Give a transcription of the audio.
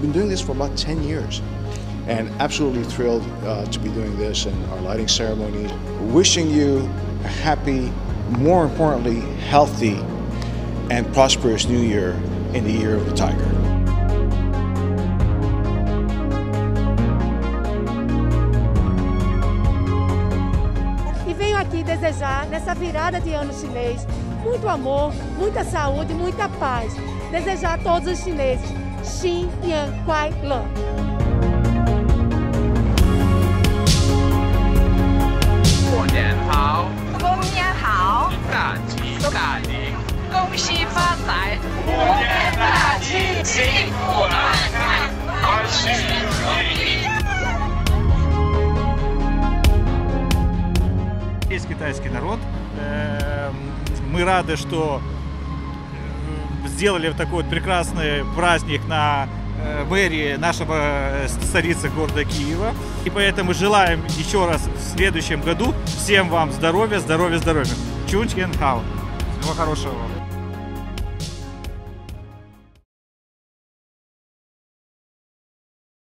this for about 10 years. And absolutely thrilled uh, to be doing this and our lighting ceremony. Wishing you a happy, more importantly, healthy, and prosperous new year in the year of the tiger. Venho aqui desejar, nessa virada de ano chinês, muito amor, muita saúde, muita paz. Desejar a todos os chineses Xin Yan Kuai Le. 过年好，过年好，大吉大利，恭喜发财，过年大吉，幸福安康，万事如意。 Весь китайский народ. Э, Мы рады, что э, сделали такой вот прекрасный праздник на э, мэрии нашего э, столицы города Киева. И поэтому желаем еще раз в следующем году всем вам здоровья, здоровья, здоровья. Чунчкен хау. Всего хорошего вам.